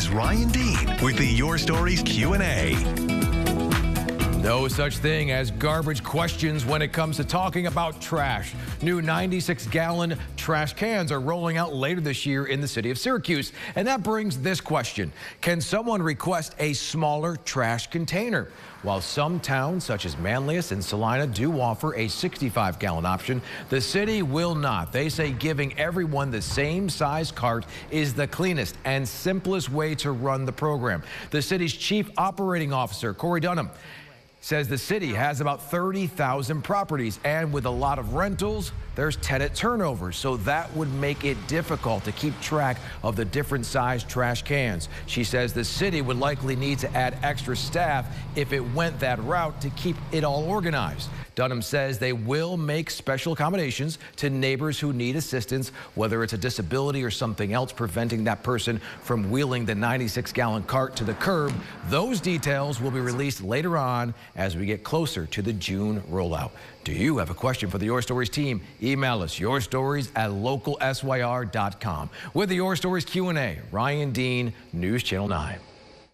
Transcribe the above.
here's Ryan Dean with the Your Stories Q&A. No such thing as garbage questions when it comes to talking about trash. New 96 gallon trash cans are rolling out later this year in the city of Syracuse. And that brings this question. Can someone request a smaller trash container? While some towns such as Manlius and Salina do offer a 65 gallon option, the city will not. They say giving everyone the same size cart is the cleanest and simplest way to run the program. The city's chief operating officer, Corey Dunham, says the city has about 30,000 properties and with a lot of rentals, there's tenant turnover. So that would make it difficult to keep track of the different sized trash cans. She says the city would likely need to add extra staff if it went that route to keep it all organized. Dunham says they will make special accommodations to neighbors who need assistance, whether it's a disability or something else preventing that person from wheeling the 96 gallon cart to the curb. Those details will be released later on as we get closer to the June rollout. Do you have a question for the Your Stories team? Email us your stories at localsyr.com. With the Your Stories Q&A, Ryan Dean, News Channel 9.